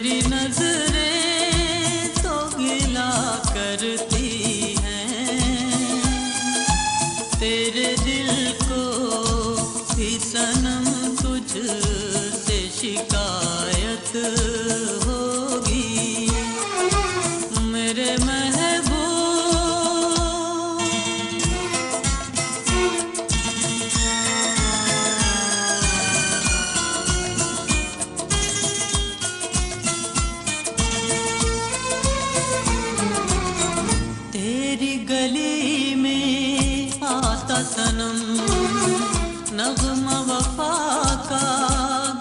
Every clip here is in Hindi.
तेरी नज़रें तो गिला करती सनम नगम वफा का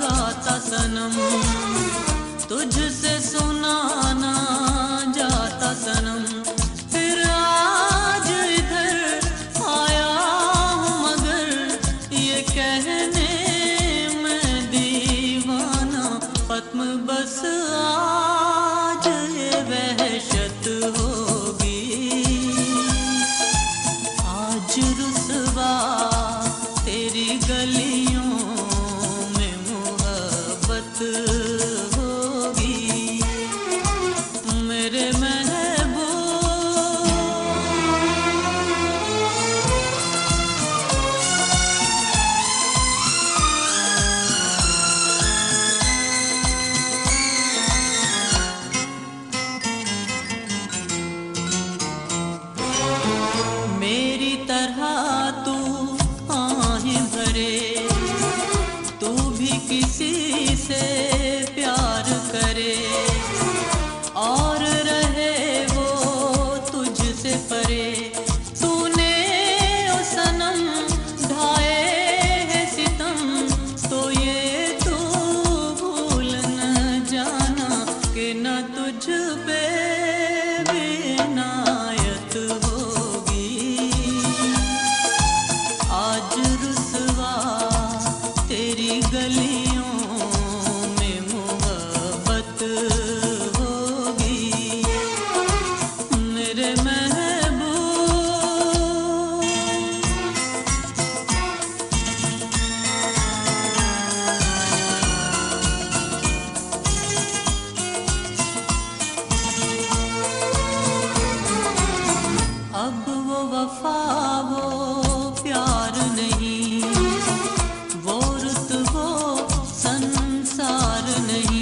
गाता सनम। तुझसे सुनाना जाता सनम। फिर आज इधर आया हूँ मगर ये कहने मैं दीवाना खत्म बस आज ये वहशत होगी। आज रू न तुझ पे सार नहीं